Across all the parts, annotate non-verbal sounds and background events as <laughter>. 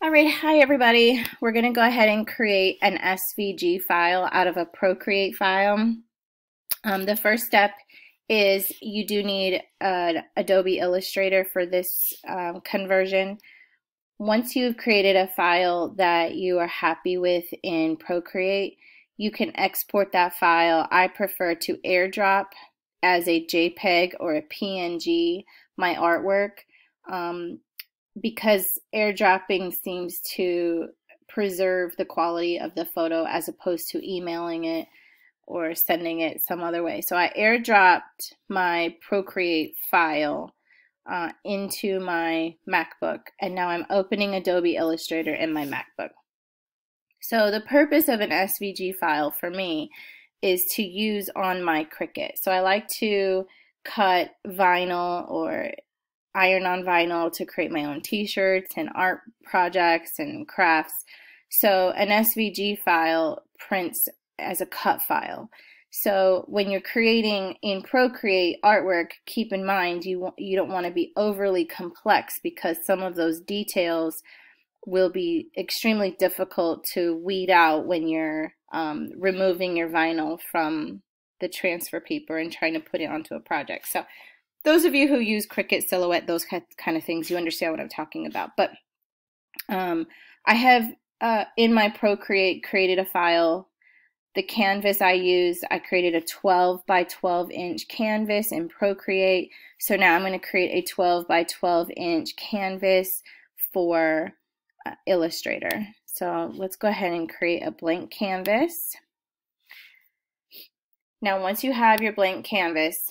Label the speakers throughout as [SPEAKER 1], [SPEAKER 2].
[SPEAKER 1] All right, hi everybody. We're going to go ahead and create an SVG file out of a Procreate file. Um, the first step is you do need an Adobe Illustrator for this um, conversion. Once you've created a file that you are happy with in Procreate, you can export that file. I prefer to airdrop as a JPEG or a PNG my artwork. Um, because airdropping seems to preserve the quality of the photo as opposed to emailing it or sending it some other way. So I airdropped my Procreate file uh, into my MacBook and now I'm opening Adobe Illustrator in my MacBook. So the purpose of an SVG file for me is to use on my Cricut. So I like to cut vinyl or iron on vinyl to create my own t-shirts and art projects and crafts. So an SVG file prints as a cut file. So when you're creating in Procreate artwork, keep in mind you you don't want to be overly complex because some of those details will be extremely difficult to weed out when you're um, removing your vinyl from the transfer paper and trying to put it onto a project. So those of you who use Cricut, Silhouette, those kind of things, you understand what I'm talking about. But um, I have uh, in my Procreate created a file. The canvas I use, I created a 12 by 12 inch canvas in Procreate. So now I'm going to create a 12 by 12 inch canvas for uh, Illustrator. So let's go ahead and create a blank canvas. Now once you have your blank canvas,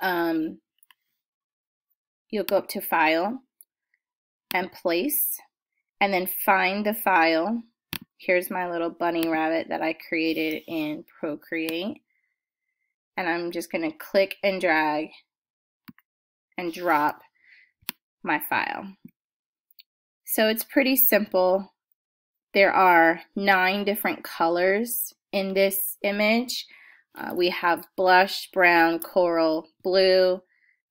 [SPEAKER 1] um, you'll go up to File and Place, and then find the file. Here's my little bunny rabbit that I created in Procreate. And I'm just going to click and drag and drop my file. So it's pretty simple. There are nine different colors in this image. Uh, we have blush, brown, coral, blue,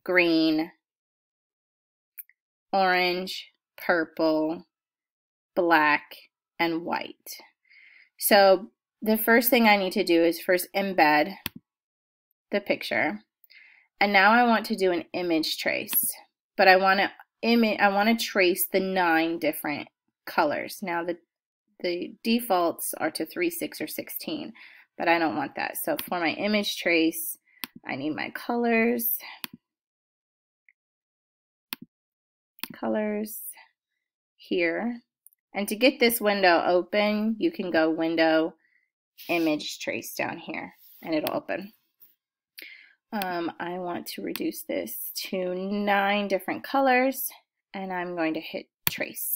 [SPEAKER 1] green, orange, purple, black, and white. So the first thing I need to do is first embed the picture. And now I want to do an image trace, but I want to image I want to trace the nine different colors. Now the the defaults are to 3, 6, or 16 but I don't want that. So for my image trace, I need my colors, colors here. And to get this window open, you can go window image trace down here and it'll open. Um, I want to reduce this to nine different colors and I'm going to hit trace.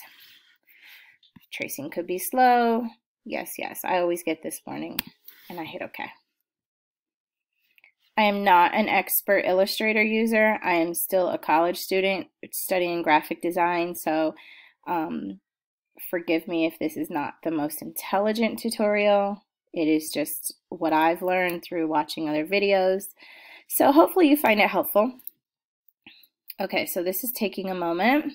[SPEAKER 1] Tracing could be slow. Yes, yes, I always get this warning and I hit OK. I am not an expert Illustrator user. I am still a college student studying graphic design, so um, forgive me if this is not the most intelligent tutorial. It is just what I've learned through watching other videos. So hopefully you find it helpful. Okay, so this is taking a moment.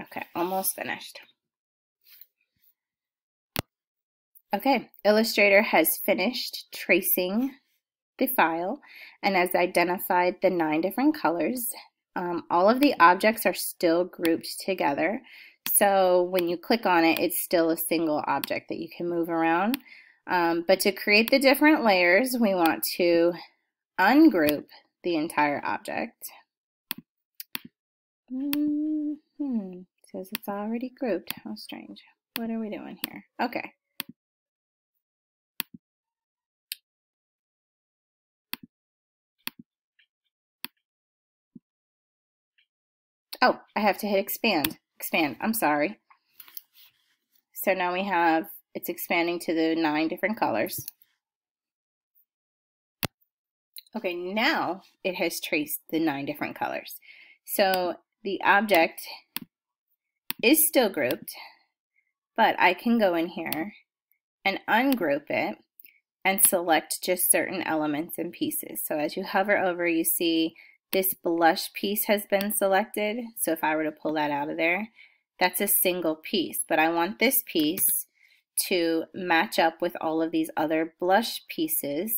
[SPEAKER 1] Okay, almost finished. Okay, Illustrator has finished tracing the file and has identified the nine different colors. Um, all of the objects are still grouped together. So when you click on it, it's still a single object that you can move around. Um, but to create the different layers, we want to ungroup the entire object. Mm -hmm says it's already grouped. How strange. What are we doing here? Okay. Oh, I have to hit expand. Expand. I'm sorry. So now we have, it's expanding to the nine different colors. Okay, now it has traced the nine different colors. So the object is still grouped, but I can go in here and ungroup it and select just certain elements and pieces. So as you hover over, you see this blush piece has been selected. So if I were to pull that out of there, that's a single piece. But I want this piece to match up with all of these other blush pieces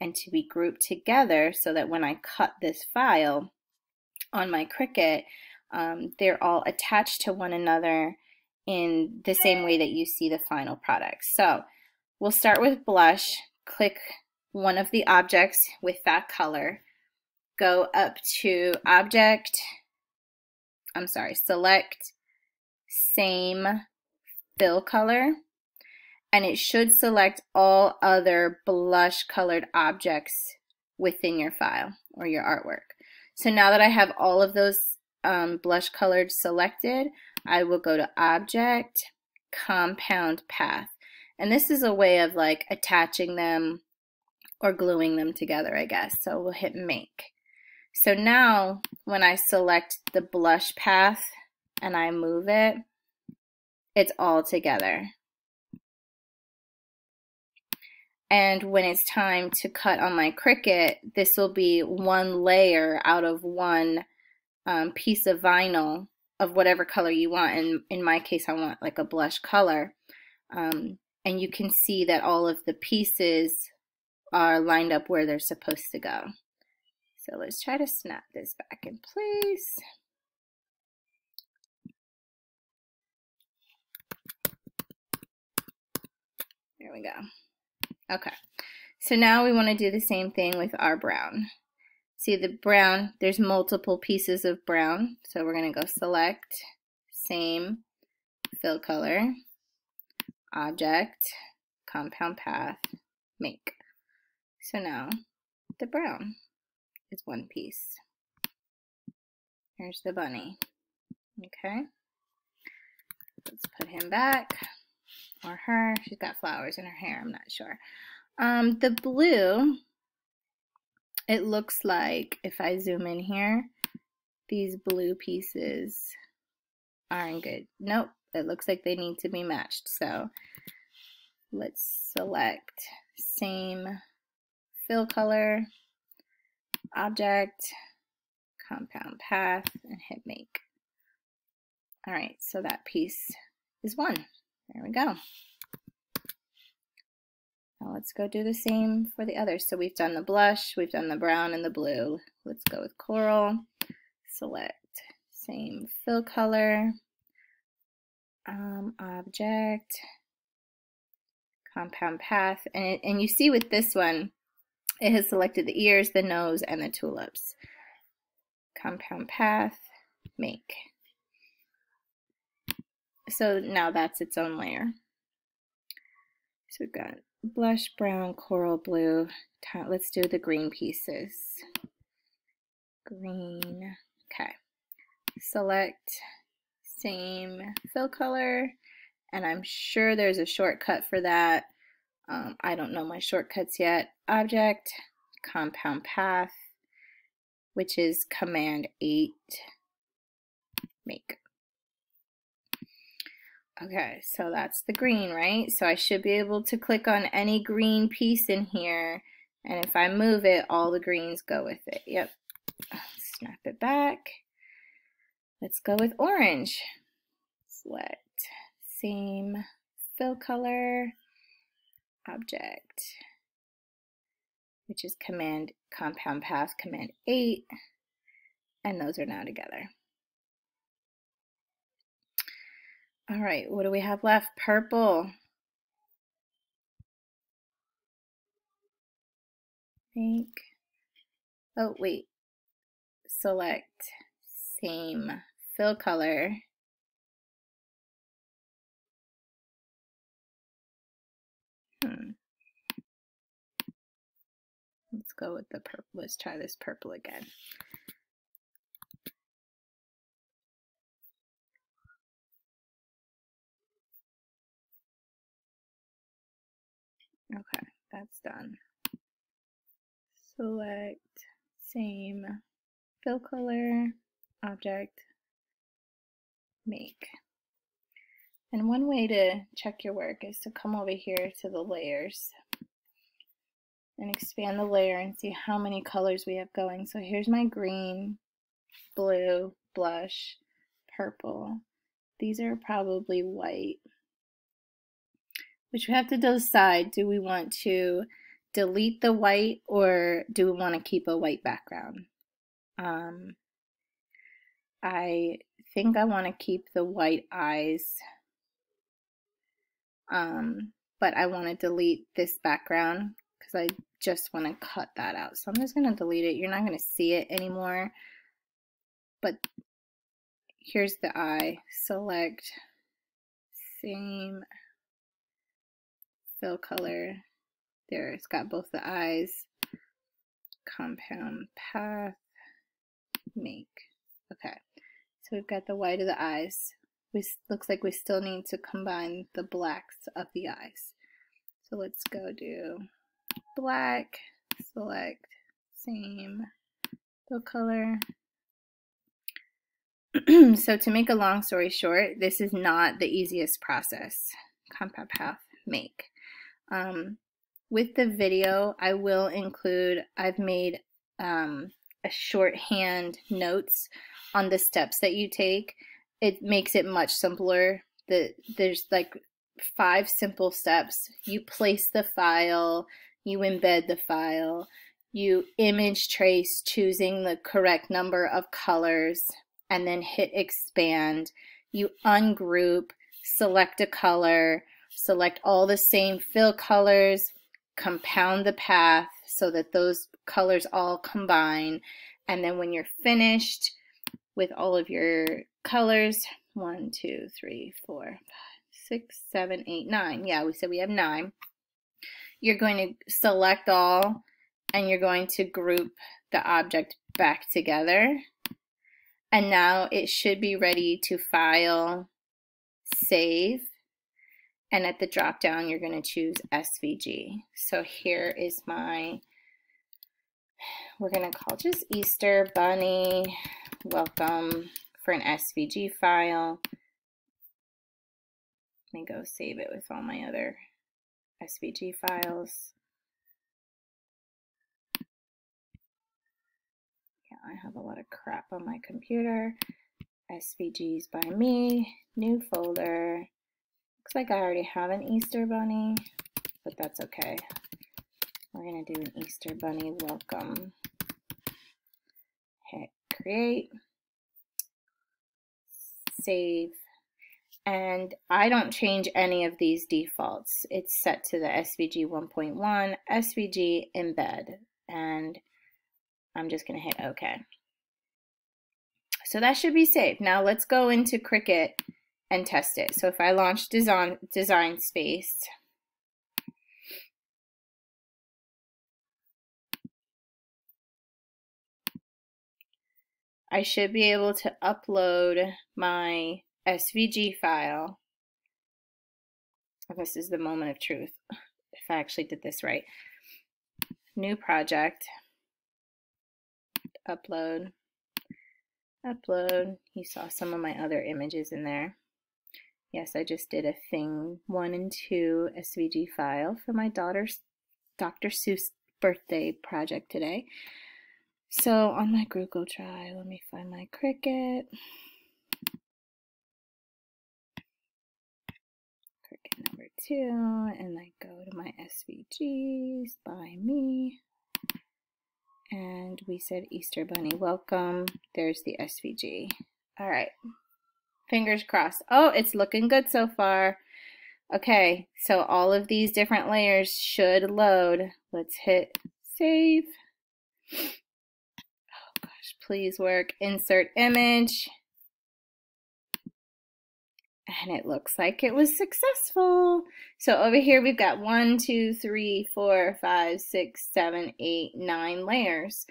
[SPEAKER 1] and to be grouped together so that when I cut this file on my Cricut, um, they're all attached to one another in the same way that you see the final product. So we'll start with blush, click one of the objects with that color, go up to object, I'm sorry, select same fill color, and it should select all other blush colored objects within your file or your artwork. So now that I have all of those um, blush colored selected, I will go to Object, Compound Path. And this is a way of like attaching them or gluing them together, I guess. So we'll hit Make. So now when I select the blush path and I move it, it's all together. And when it's time to cut on my Cricut, this will be one layer out of one um, piece of vinyl of whatever color you want. And in my case, I want like a blush color. Um, and you can see that all of the pieces are lined up where they're supposed to go. So let's try to snap this back in place. There we go. Okay, so now we want to do the same thing with our brown. See the brown, there's multiple pieces of brown. So we're going to go select, same, fill color, object, compound path, make. So now the brown is one piece. Here's the bunny. Okay. Let's put him back. Or her. She's got flowers in her hair. I'm not sure. Um, the blue it looks like, if I zoom in here, these blue pieces aren't good. Nope, it looks like they need to be matched. So let's select same fill color, object, compound path, and hit make. All right, so that piece is one. There we go. Now let's go do the same for the others. So we've done the blush, we've done the brown and the blue. Let's go with coral. Select same fill color, um, object, compound path. And, it, and you see with this one, it has selected the ears, the nose, and the tulips. Compound path, make. So now that's its own layer. So we've got blush brown, coral blue. Let's do the green pieces. Green. Okay. Select same fill color. And I'm sure there's a shortcut for that. Um, I don't know my shortcuts yet. Object, compound path, which is Command 8, make. Okay, so that's the green, right? So I should be able to click on any green piece in here, and if I move it, all the greens go with it. Yep, snap it back. Let's go with orange. Select same fill color, object, which is command compound path, command 8, and those are now together. All right, what do we have left? Purple. Pink. Oh, wait. Select same fill color. Hmm. Let's go with the purple. Let's try this purple again. Okay, that's done. Select same fill color, object, make. And one way to check your work is to come over here to the layers and expand the layer and see how many colors we have going. So here's my green, blue, blush, purple. These are probably white. Which we have to decide, do we want to delete the white or do we want to keep a white background? Um, I think I want to keep the white eyes um, but I want to delete this background because I just want to cut that out. So I'm just going to delete it. You're not going to see it anymore. But here's the eye. Select same fill color. There, it's got both the eyes. Compound path, make. Okay, so we've got the white of the eyes we looks like we still need to combine the blacks of the eyes. So let's go do black, select same fill color. <clears throat> so to make a long story short, this is not the easiest process. Compound path make. Um, with the video, I will include, I've made um, a shorthand notes on the steps that you take it makes it much simpler. The, there's like five simple steps. You place the file, you embed the file, you image trace choosing the correct number of colors, and then hit expand. You ungroup, select a color, select all the same fill colors, compound the path so that those colors all combine. And then when you're finished with all of your colors. One, two, three, four, six, seven, eight, nine. Yeah, we said we have nine. You're going to select all and you're going to group the object back together. And now it should be ready to file, save, and at the drop down you're going to choose SVG. So here is my, we're going to call just Easter Bunny, welcome for an SVG file. Let me go save it with all my other SVG files. Yeah, I have a lot of crap on my computer. SVGs by me, new folder. Looks like I already have an Easter bunny, but that's okay. We're gonna do an Easter bunny welcome. Hit create save, and I don't change any of these defaults. It's set to the SVG 1.1, SVG embed, and I'm just going to hit OK. So that should be saved. Now let's go into Cricut and test it. So if I launch Design, design Space, I should be able to upload my SVG file. This is the moment of truth, if I actually did this right. New project, upload, upload. You saw some of my other images in there. Yes, I just did a thing one and two SVG file for my daughter's Dr. Seuss birthday project today. So on my Google Drive, let me find my Cricut. Cricut number two, and I go to my SVGs by me. And we said Easter Bunny welcome. There's the SVG. All right. Fingers crossed. Oh, it's looking good so far. Okay, so all of these different layers should load. Let's hit save Oh gosh, please work. Insert image. And it looks like it was successful. So over here we've got one, two, three, four, five, six, seven, eight, nine layers.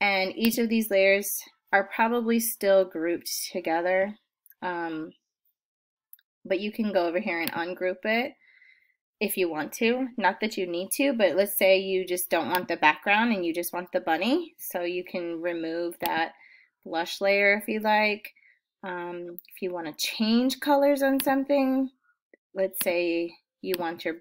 [SPEAKER 1] And each of these layers are probably still grouped together. Um, but you can go over here and ungroup it if you want to. Not that you need to, but let's say you just don't want the background and you just want the bunny. So you can remove that blush layer if you like. Um, if you want to change colors on something, let's say you want your